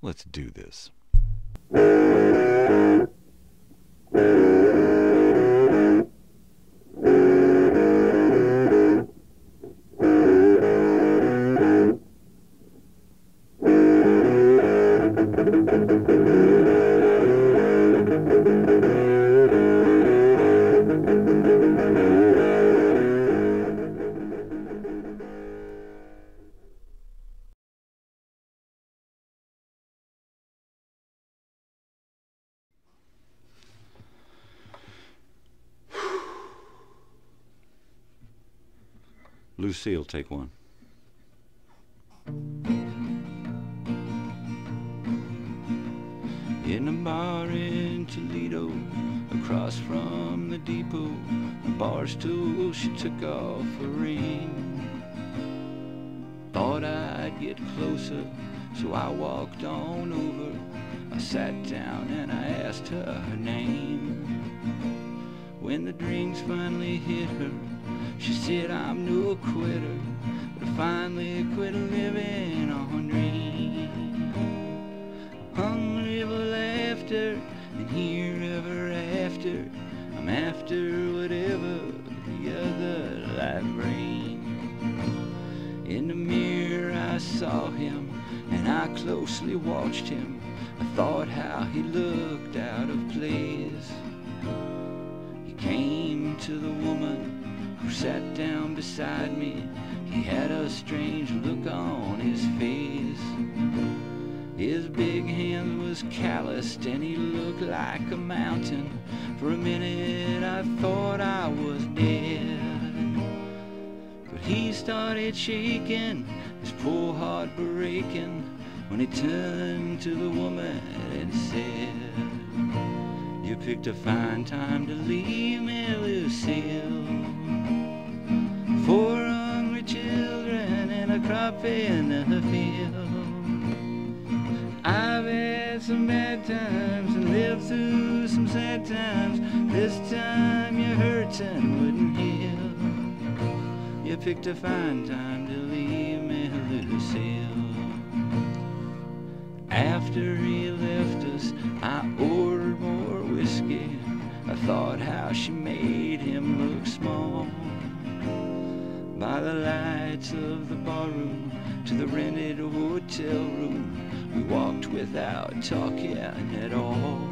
Let's do this. Lucille, take one. In a bar in Toledo, across from the depot, a bar stool, she took off her ring. Thought I'd get closer, so I walked on over. I sat down and I asked her her name. When the drinks finally hit her, she said I'm no quitter, but I finally quit living on dreams. Hungry for laughter and here ever after, I'm after whatever the other life brings. In the mirror I saw him and I closely watched him. I thought how he looked out of place. He came to the woman who sat down beside me. He had a strange look on his face. His big hand was calloused and he looked like a mountain. For a minute I thought I was dead. But he started shaking, his poor heart breaking, when he turned to the woman and said, You picked a fine time to leave me, Lucille. Four hungry children and a crop in the field. I've had some bad times and lived through some sad times. This time your hurting wouldn't heal. You picked a fine time to leave me, Lucille. After he left us, I ordered more whiskey. I thought how she made him look small. By the lights of the barroom to the rented hotel room, we walked without talking at all.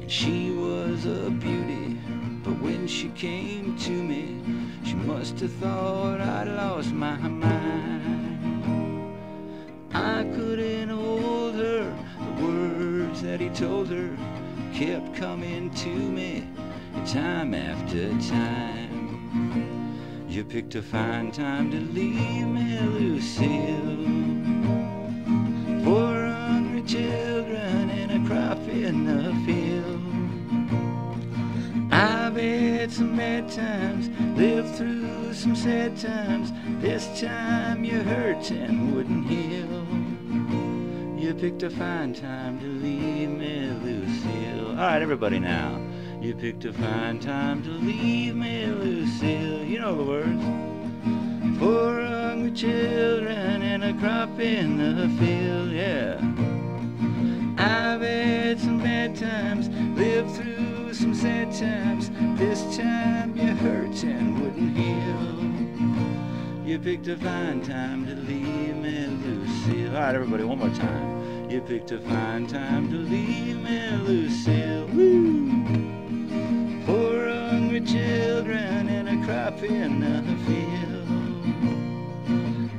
And she was a beauty, but when she came to me, she must have thought I'd lost my mind. I couldn't hold her, the words that he told her kept coming to me time after time. You picked a fine time to leave me, Lucille. Four hungry children and a crop in the field. I've had some bad times, lived through some sad times. This time your hurting wouldn't heal. You picked a fine time to leave me, Lucille. All right, everybody now. You picked a fine time to leave me, Lucille. You know the words. Four hungry children and a crop in the field, yeah. I've had some bad times, lived through some sad times. This time you hurt and wouldn't heal. You picked a fine time to leave me, Lucille. All right, everybody, one more time. You picked a fine time to leave me, Lucille. Woo! And a crop in the field.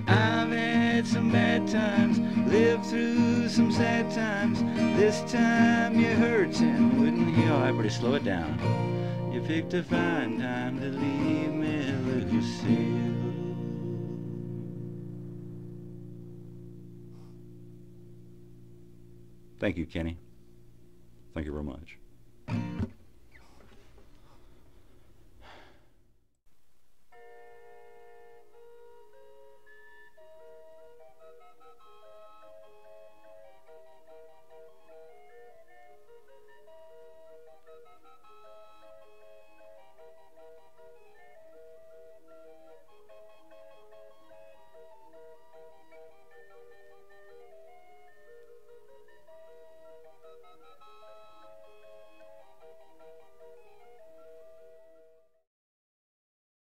I've had some bad times, lived through some sad times. This time your hurting wouldn't heal. Right, oh, everybody, slow it down. You picked a fine time to leave me, Lucille. Thank you, Kenny. Thank you very much.